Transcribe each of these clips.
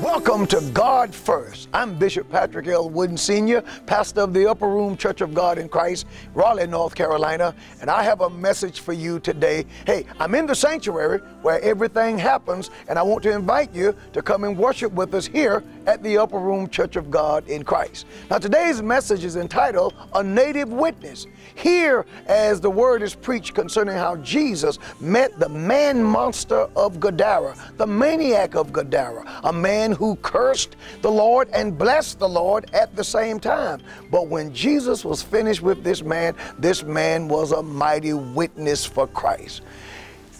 Welcome to God First. I'm Bishop Patrick L. Wooden Sr., pastor of the Upper Room Church of God in Christ, Raleigh, North Carolina, and I have a message for you today. Hey, I'm in the sanctuary where everything happens, and I want to invite you to come and worship with us here at the Upper Room Church of God in Christ. Now, today's message is entitled A Native Witness. Here, as the word is preached concerning how Jesus met the man monster of Gadara, the maniac of Gadara, a man who cursed the Lord and blessed the Lord at the same time. But when Jesus was finished with this man, this man was a mighty witness for Christ.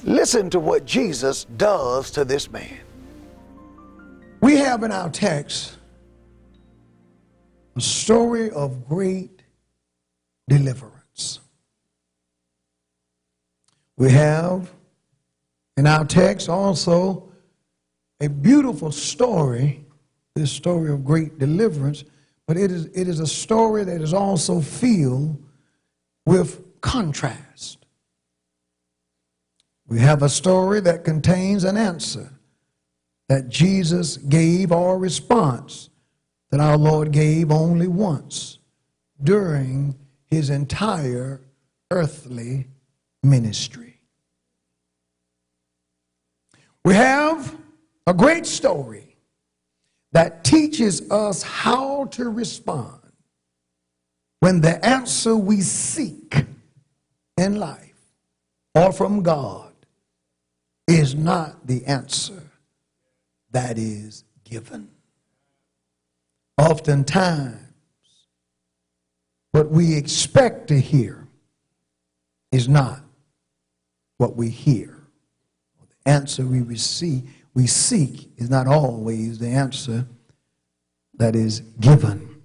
Listen to what Jesus does to this man. We have in our text a story of great deliverance. We have in our text also a beautiful story, this story of great deliverance, but it is, it is a story that is also filled with contrast. We have a story that contains an answer that Jesus gave a response that our Lord gave only once during his entire earthly ministry. We have a great story that teaches us how to respond when the answer we seek in life or from God is not the answer that is given. Oftentimes, what we expect to hear is not what we hear. The answer we receive, we seek is not always the answer that is given.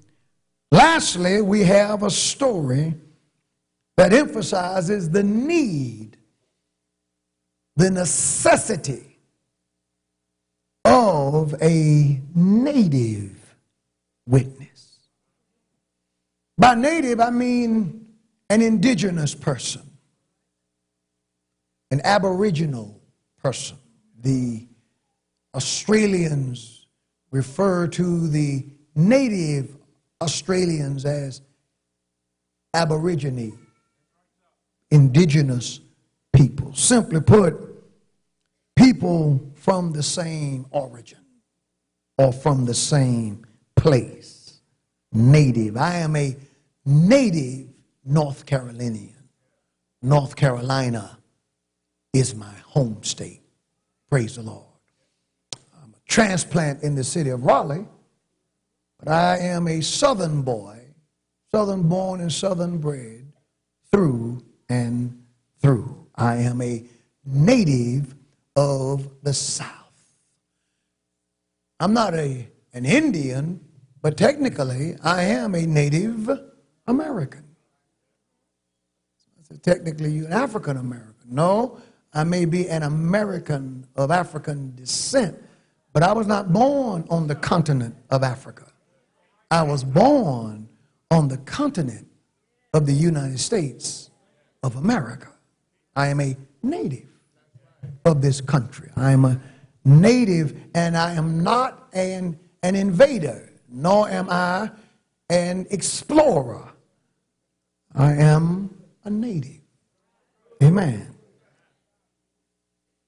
Lastly, we have a story that emphasizes the need, the necessity of a native witness. By native, I mean an indigenous person, an aboriginal person. The Australians refer to the native Australians as aborigine, indigenous people. Simply put, people from the same origin or from the same place. Native. I am a native North Carolinian. North Carolina is my home state. Praise the Lord. I'm a transplant in the city of Raleigh, but I am a southern boy, southern born and southern bred through and through. I am a native of the South. I'm not a, an Indian, but technically I am a Native American. So technically, you're an African American. No, I may be an American of African descent, but I was not born on the continent of Africa. I was born on the continent of the United States of America. I am a native of this country. I am a native and I am not an, an invader, nor am I an explorer. I am a native. Amen.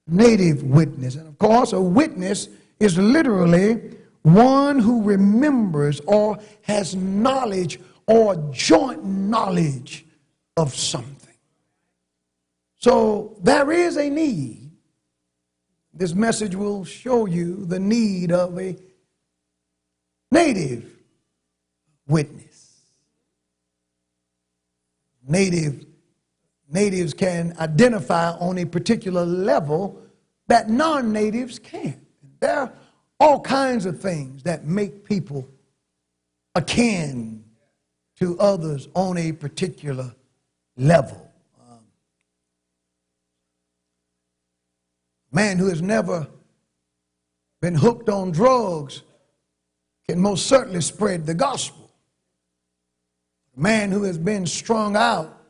Native witness. And of course, a witness is literally one who remembers or has knowledge or joint knowledge of something. So there is a need. This message will show you the need of a native witness. Native natives can identify on a particular level that non-natives can't. There are all kinds of things that make people akin to others on a particular level. Man who has never been hooked on drugs can most certainly spread the gospel. A man who has been strung out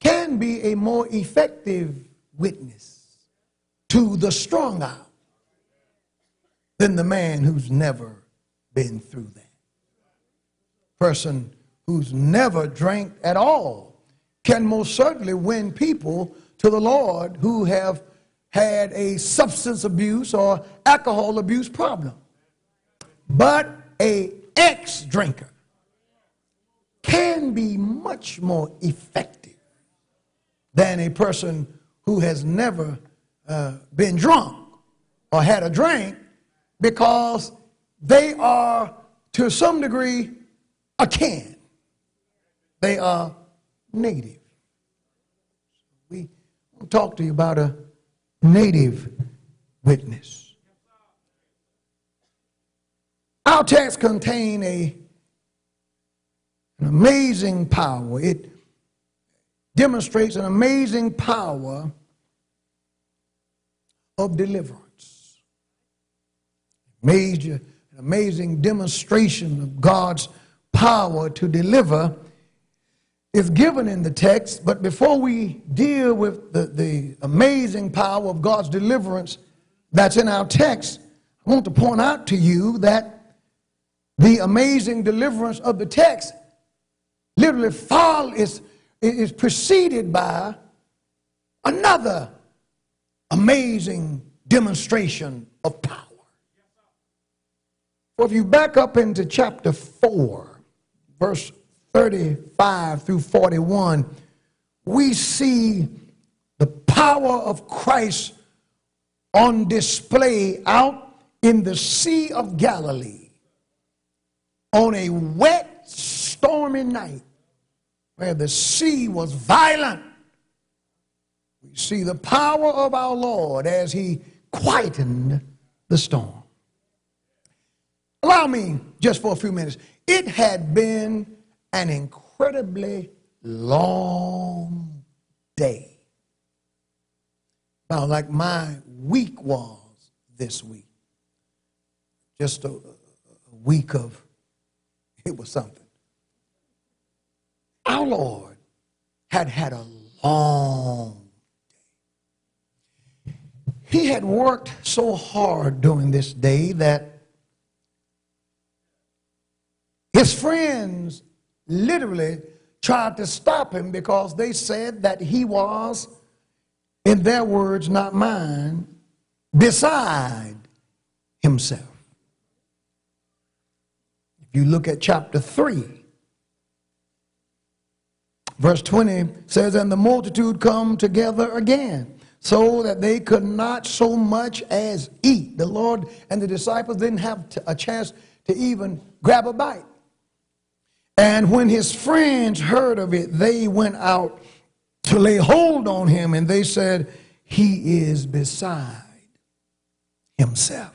can be a more effective witness to the strung out than the man who's never been through that. Person who's never drank at all can most certainly win people to the Lord who have had a substance abuse or alcohol abuse problem. But a ex-drinker can be much more effective than a person who has never uh, been drunk or had a drink because they are to some degree akin. They are native. We talk to you about a native witness. Our text contains a, an amazing power. It demonstrates an amazing power of deliverance. Major, an amazing demonstration of God's power to deliver is given in the text, but before we deal with the, the amazing power of God's deliverance that's in our text, I want to point out to you that the amazing deliverance of the text literally fall is, is preceded by another amazing demonstration of power. For if you back up into chapter 4, verse 35 through 41, we see the power of Christ on display out in the Sea of Galilee on a wet, stormy night where the sea was violent. We see the power of our Lord as he quietened the storm. Allow me just for a few minutes. It had been an incredibly long day. About like my week was this week. Just a, a week of, it was something. Our Lord had had a long day. He had worked so hard during this day that his friends literally tried to stop him because they said that he was, in their words, not mine, beside himself. If you look at chapter 3, verse 20 says, And the multitude come together again, so that they could not so much as eat. The Lord and the disciples didn't have a chance to even grab a bite. And when his friends heard of it, they went out to lay hold on him, and they said, He is beside himself.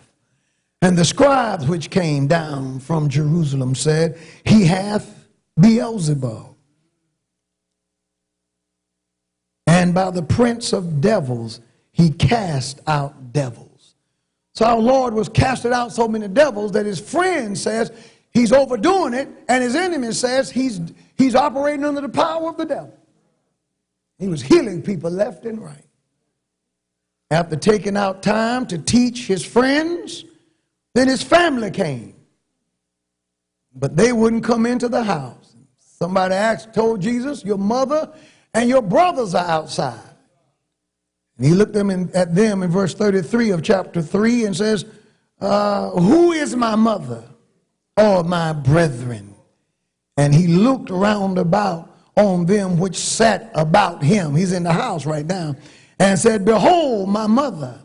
And the scribes which came down from Jerusalem said, He hath Beelzebub. And by the prince of devils, he cast out devils. So our Lord was casting out so many devils that his friend says, He's overdoing it, and his enemy says he's, he's operating under the power of the devil. He was healing people left and right. After taking out time to teach his friends, then his family came. But they wouldn't come into the house. Somebody asked, told Jesus, Your mother and your brothers are outside. And he looked them in, at them in verse 33 of chapter 3 and says, uh, Who is my mother? All my brethren. And he looked round about on them which sat about him. He's in the house right now. And said, Behold, my mother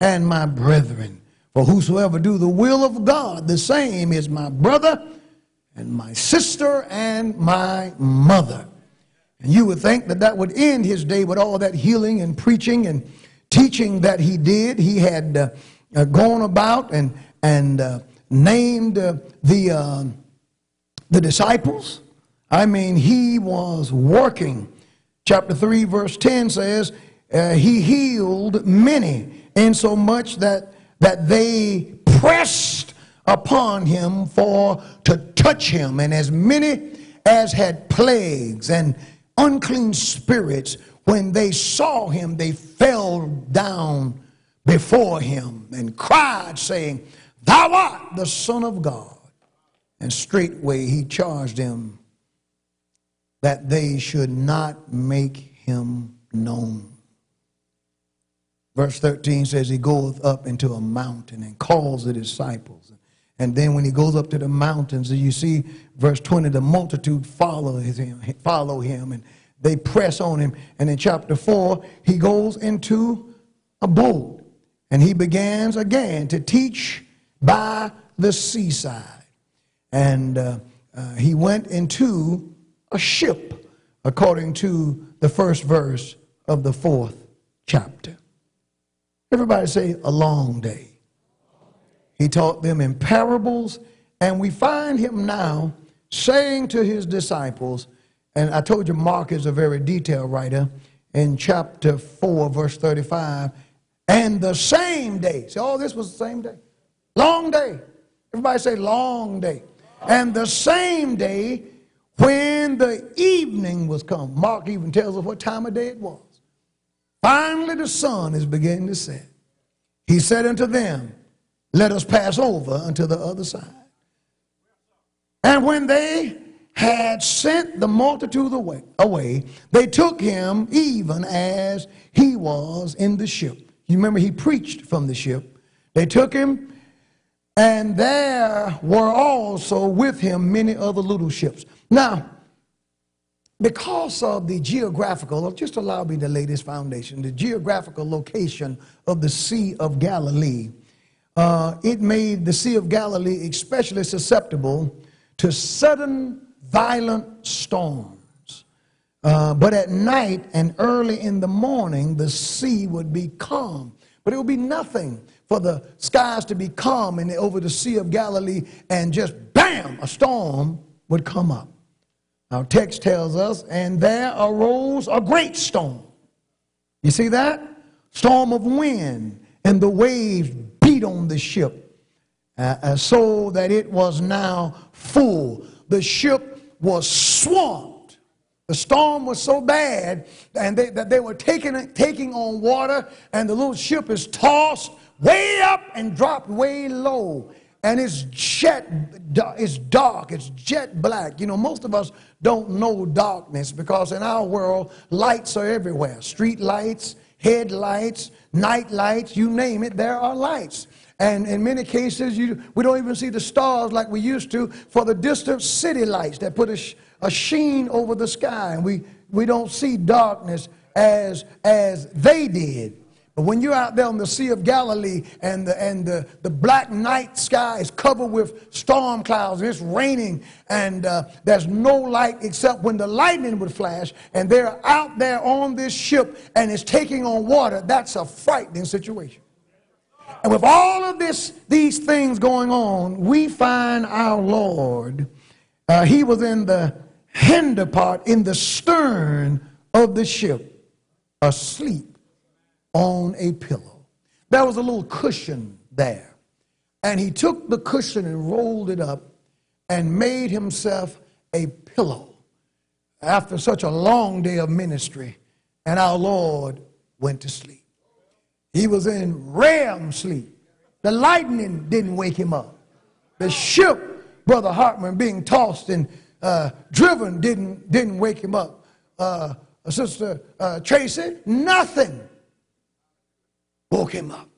and my brethren. For whosoever do the will of God, the same is my brother and my sister and my mother. And you would think that that would end his day with all that healing and preaching and teaching that he did. He had uh, uh, gone about and, and uh, named uh, the, uh, the disciples I mean, he was working. Chapter 3, verse 10 says, uh, He healed many, insomuch that, that they pressed upon him for to touch him. And as many as had plagues and unclean spirits, when they saw him, they fell down before him and cried, saying, Thou art the Son of God. And straightway he charged them that they should not make him known. Verse 13 says, He goeth up into a mountain and calls the disciples. And then when he goes up to the mountains, you see verse 20, the multitude follow him, follow him and they press on him. And in chapter 4, he goes into a boat and he begins again to teach by the seaside. And uh, uh, he went into a ship, according to the first verse of the fourth chapter. Everybody say, a long day. He taught them in parables, and we find him now saying to his disciples, and I told you Mark is a very detailed writer, in chapter 4, verse 35, and the same day. See, all this was the same day. Long day. Everybody say, long day. And the same day when the evening was come. Mark even tells us what time of day it was. Finally, the sun is beginning to set. He said unto them, Let us pass over unto the other side. And when they had sent the multitude away, away, they took him even as he was in the ship. You remember he preached from the ship. They took him, and there were also with him many other little ships. Now, because of the geographical, just allow me to lay this foundation, the geographical location of the Sea of Galilee, uh, it made the Sea of Galilee especially susceptible to sudden violent storms. Uh, but at night and early in the morning, the sea would be calm. But it would be nothing for the skies to be calm and over the Sea of Galilee and just bam, a storm would come up. Our text tells us, and there arose a great storm. You see that? Storm of wind, and the waves beat on the ship uh, uh, so that it was now full. The ship was swamped. The storm was so bad and they, that they were taking, taking on water, and the little ship is tossed way up and dropped way low. And it's jet, it's dark, it's jet black. You know, most of us don't know darkness because in our world, lights are everywhere street lights, headlights, night lights, you name it, there are lights. And in many cases, you, we don't even see the stars like we used to for the distant city lights that put a, a sheen over the sky. And we, we don't see darkness as, as they did. But when you're out there on the Sea of Galilee and the, and the, the black night sky is covered with storm clouds and it's raining and uh, there's no light except when the lightning would flash and they're out there on this ship and it's taking on water, that's a frightening situation. And with all of this, these things going on, we find our Lord. Uh, he was in the hinder part, in the stern of the ship, asleep on a pillow. There was a little cushion there. And he took the cushion and rolled it up and made himself a pillow after such a long day of ministry. And our Lord went to sleep. He was in REM sleep. The lightning didn't wake him up. The ship, Brother Hartman, being tossed and uh, driven didn't, didn't wake him up. Uh, Sister uh, Tracy, nothing woke him up.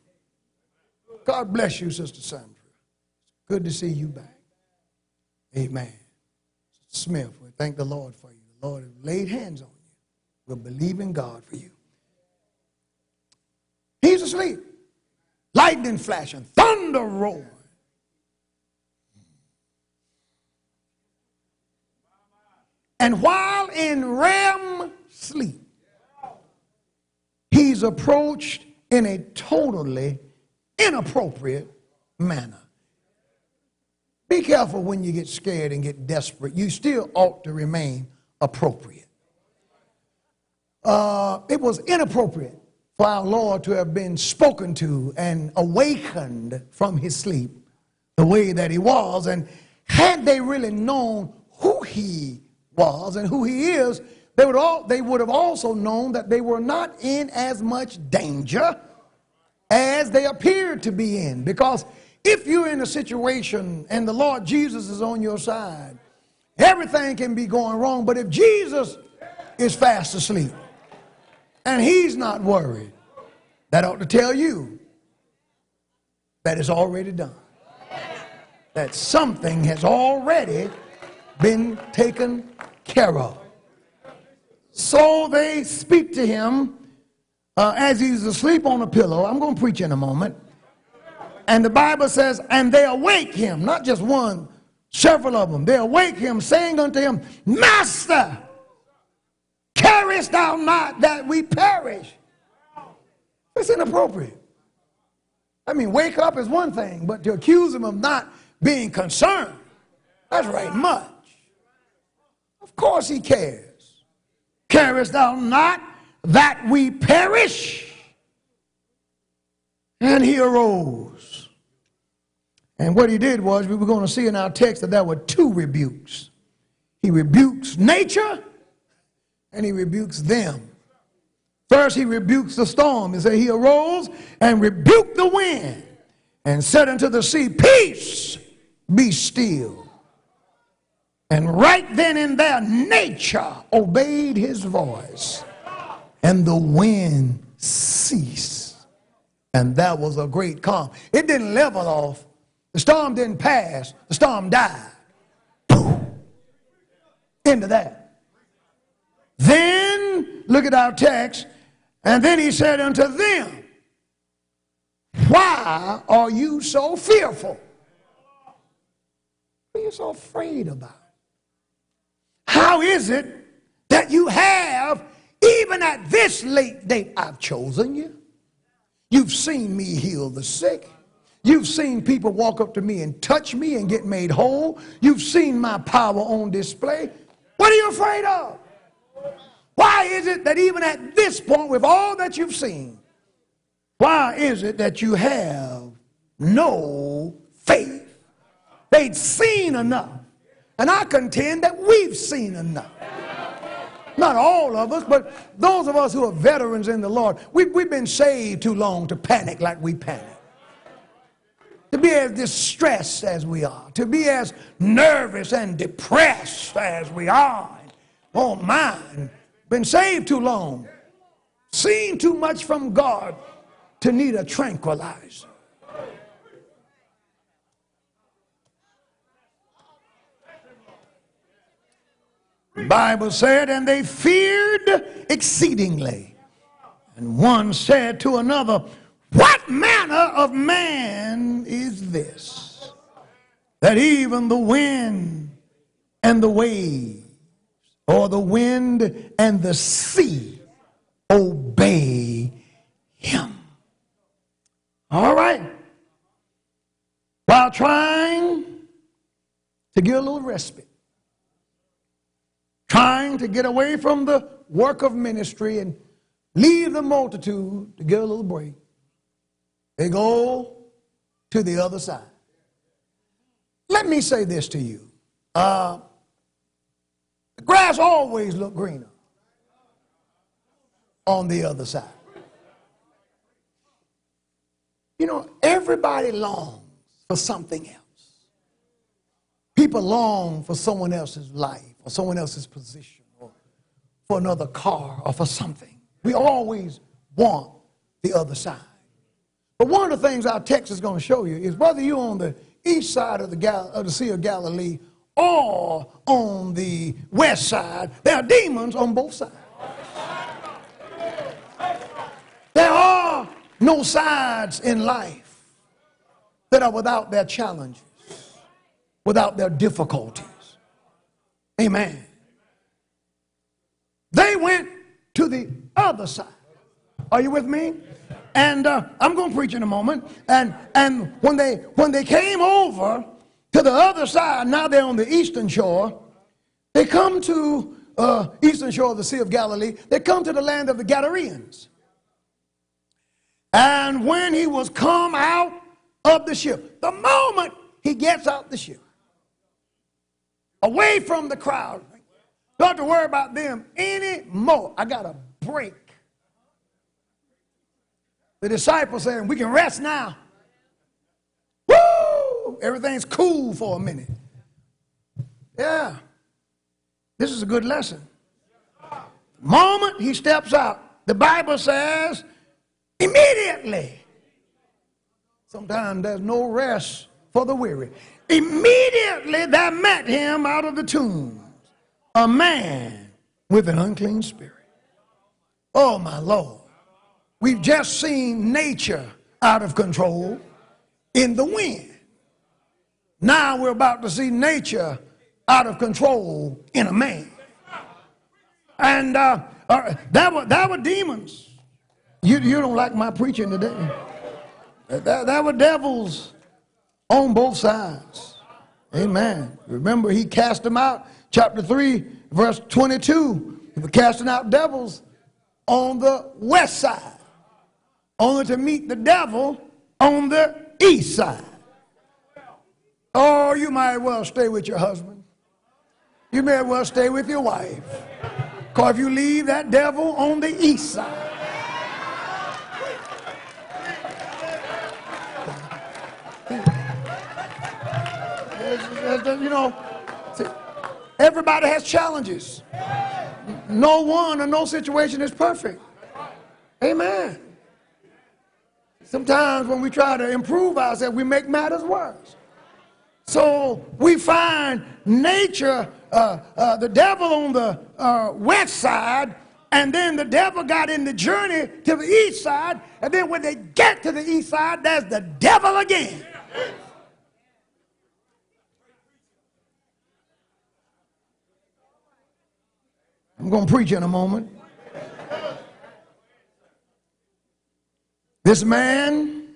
God bless you, Sister Sandra. Good to see you back. Amen. Smith, we thank the Lord for you. The Lord has laid hands on you. We're believing God for you. He's asleep. Lightning flashing, thunder roaring. And while in REM sleep, he's approached in a totally inappropriate manner. Be careful when you get scared and get desperate. You still ought to remain appropriate. Uh, it was inappropriate for our Lord to have been spoken to and awakened from his sleep the way that he was. And had they really known who he was and who he is, they would, all, they would have also known that they were not in as much danger as they appeared to be in. Because if you're in a situation and the Lord Jesus is on your side, everything can be going wrong. But if Jesus is fast asleep and he's not worried, that ought to tell you that it's already done. That something has already been taken care of. So they speak to him uh, as he's asleep on a pillow. I'm going to preach in a moment. And the Bible says, and they awake him, not just one, several of them. They awake him, saying unto him, Master, carest thou not that we perish? It's inappropriate. I mean, wake up is one thing, but to accuse him of not being concerned, that's right much. Of course he cares. Carest thou not that we perish? And he arose. And what he did was, we were going to see in our text that there were two rebukes. He rebukes nature and he rebukes them. First, he rebukes the storm. He said, He arose and rebuked the wind and said unto the sea, Peace, be still. And right then and there, nature obeyed his voice, and the wind ceased. And that was a great calm. It didn't level off, the storm didn't pass, the storm died. Boom. Into that. Then, look at our text, and then he said unto them, Why are you so fearful? What are you so afraid about? How is it that you have, even at this late date, I've chosen you? You've seen me heal the sick. You've seen people walk up to me and touch me and get made whole. You've seen my power on display. What are you afraid of? Why is it that even at this point, with all that you've seen, why is it that you have no faith? They'd seen enough. And I contend that we've seen enough. Not all of us, but those of us who are veterans in the Lord, we've, we've been saved too long to panic like we panic. To be as distressed as we are, to be as nervous and depressed as we are. Oh, mine. been saved too long, seen too much from God to need a tranquilizer. Bible said, and they feared exceedingly. And one said to another, What manner of man is this? That even the wind and the waves, or the wind and the sea, obey him. All right. While trying to get a little respite trying to get away from the work of ministry and leave the multitude to get a little break. They go to the other side. Let me say this to you. Uh, the grass always look greener on the other side. You know, everybody longs for something else. People long for someone else's life or someone else's position or for another car or for something. We always want the other side. But one of the things our text is going to show you is whether you're on the east side of the, Gal- of the Sea of Galilee or on the west side, there are demons on both sides. There are no sides in life that are without their challenges, without their difficulties. Amen. They went to the other side. Are you with me? And uh, I'm going to preach in a moment. And and when they when they came over to the other side. Now they're on the eastern shore. They come to uh, eastern shore of the Sea of Galilee. They come to the land of the Gadarenes. And when he was come out of the ship, the moment he gets out the ship, away from the crowd, don't have to worry about them anymore. I got a break. The disciples saying, We can rest now. Woo! Everything's cool for a minute. Yeah. This is a good lesson. Moment he steps out, the Bible says, immediately. Sometimes there's no rest for the weary. Immediately there met him out of the tombs a man with an unclean spirit. Oh, my Lord. We've just seen nature out of control in the wind. Now we're about to see nature out of control in a man. And uh, uh, that, were, that were demons. You, you don't like my preaching today. That, that were devils on both sides. Amen. Remember, he cast them out. Chapter 3, verse 22. He casting out devils on the west side only to meet the devil on the east side. Oh, you might well stay with your husband. You may well stay with your wife. Because if you leave that devil on the east side, you know, everybody has challenges. No one or no situation is perfect. Amen. Sometimes when we try to improve ourselves, we make matters worse. So we find nature, uh, uh, the devil on the uh, west side, and then the devil got in the journey to the east side, and then when they get to the east side, there's the devil again. I'm going to preach in a moment. This man,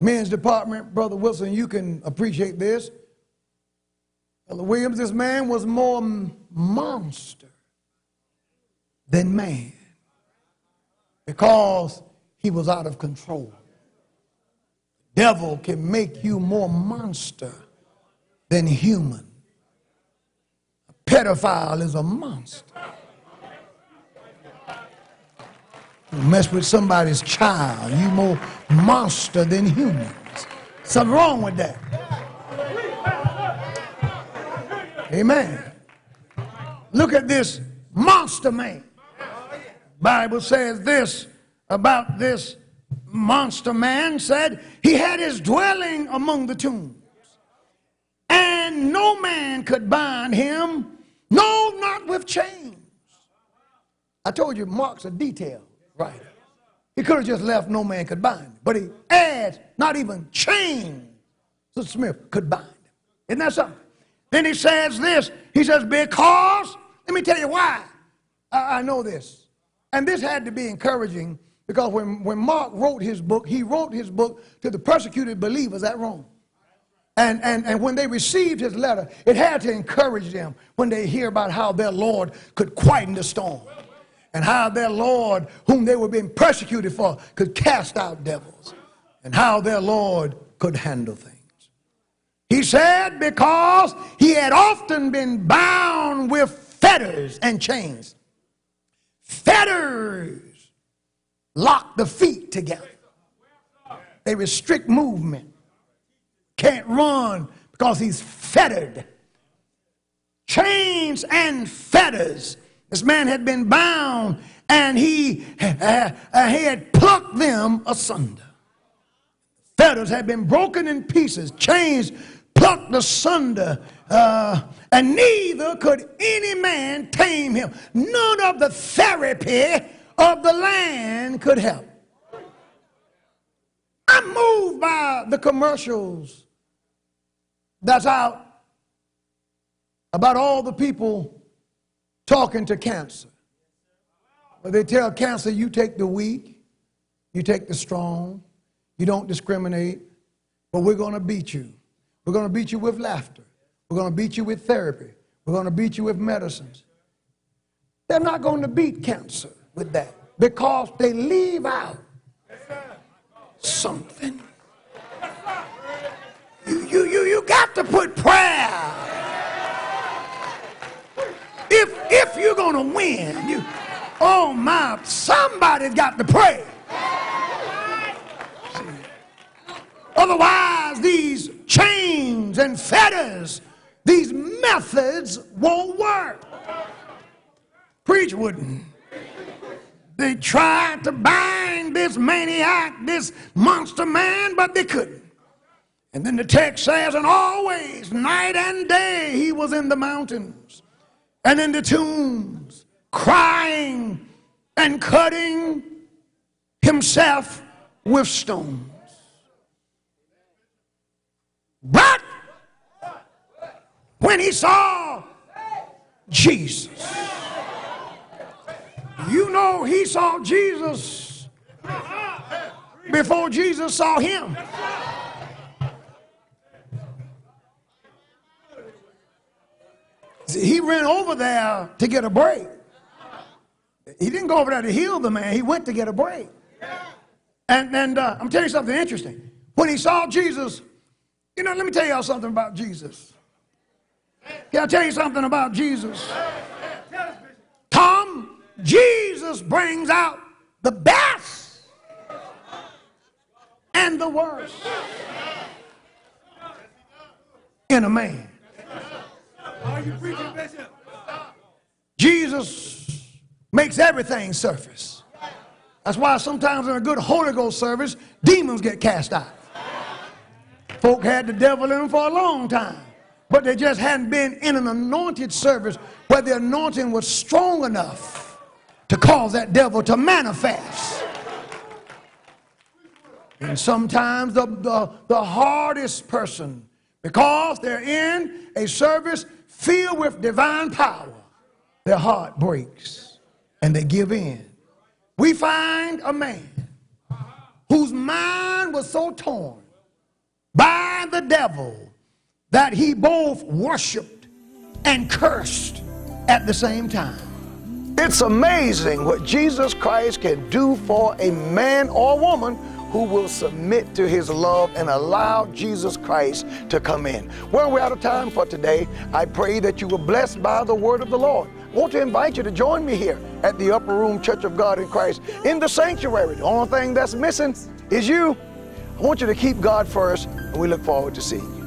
men's department, Brother Wilson, you can appreciate this. Brother Williams, this man was more monster than man because he was out of control. Devil can make you more monster than human. Pedophile is a monster. mess with somebody's child. You more monster than humans. Something wrong with that. Amen. Look at this monster man. Bible says this about this monster man said he had his dwelling among the tombs and no man could bind him no not with chains i told you mark's a detail Right. He could have just left no man could bind him. But he adds, not even chains, Sister Smith could bind him. Isn't that something? Then he says this. He says, because, let me tell you why. I, I know this. And this had to be encouraging because when, when Mark wrote his book, he wrote his book to the persecuted believers at Rome. And, and, and when they received his letter, it had to encourage them when they hear about how their Lord could quieten the storm and how their Lord, whom they were being persecuted for, could cast out devils, and how their Lord could handle things. He said, because he had often been bound with fetters and chains. Fetters lock the feet together, they restrict movement. Can't run because he's fettered. Chains and fetters this man had been bound and he, uh, uh, he had plucked them asunder. Fetters had been broken in pieces, chains plucked asunder, uh, and neither could any man tame him. None of the therapy of the land could help. I'm moved by the commercials that's out about all the people talking to cancer. But they tell cancer, you take the weak, you take the strong, you don't discriminate, but we're going to beat you. We're going to beat you with laughter. We're going to beat you with therapy. We're going to beat you with medicines. They're not going to beat cancer with that because they leave out something. You, got to put prayer. If, if you're going to win, you, oh my, somebody's got to pray. Otherwise, these chains and fetters, these methods won't work. Preach wouldn't. They tried to bind this maniac, this monster man, but they couldn't. And then the text says, and always, night and day, he was in the mountains and in the tombs, crying and cutting himself with stones. But when he saw Jesus, you know he saw Jesus before Jesus saw him. He ran over there to get a break. He didn't go over there to heal the man, he went to get a break. And, and uh, I'm telling you something interesting. When he saw Jesus, you know, let me tell y'all something about Jesus. Can I tell you something about Jesus? Tom, Jesus brings out the best and the worst in a man. Are you preaching, Bishop? Jesus makes everything surface. That's why sometimes in a good Holy Ghost service, demons get cast out. Folk had the devil in them for a long time, but they just hadn't been in an anointed service where the anointing was strong enough to cause that devil to manifest. And sometimes the, the, the hardest person, because they're in a service filled with divine power, their heart breaks and they give in. We find a man whose mind was so torn by the devil that he both worshiped and cursed at the same time. It's amazing what Jesus Christ can do for a man or woman who will submit to his love and allow Jesus Christ to come in. Well, we're out of time for today. I pray that you were blessed by the word of the Lord. I want to invite you to join me here at the Upper Room Church of God in Christ in the sanctuary. The only thing that's missing is you. I want you to keep God first, and we look forward to seeing you.